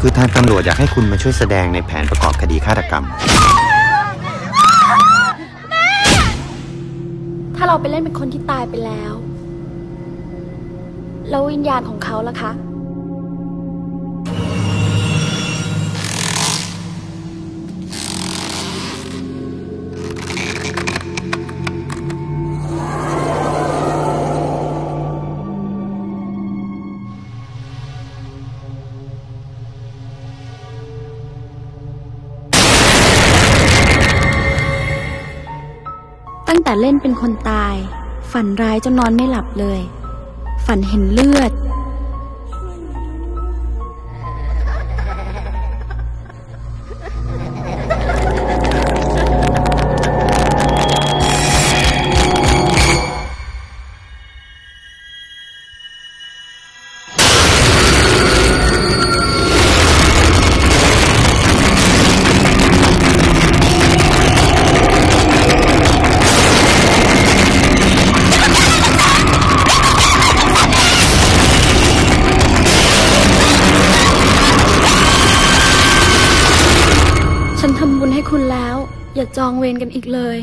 คือทางตำรวจอยากให้คุณมาช่วยแสดงในแผนประกอบคดีฆาตกรรม ถ้าเราไปเล่นเป็นคนที่ตายไปแล้ว แล้ววิญญาณของเขาล่ะคะ แต่เล่นเป็นคนตาย ฝันร้ายจนนอนไม่หลับเลย ฝันเห็นเลือด ฉันทำบุญให้คุณแล้ว อย่าจองเวรกันอีกเลย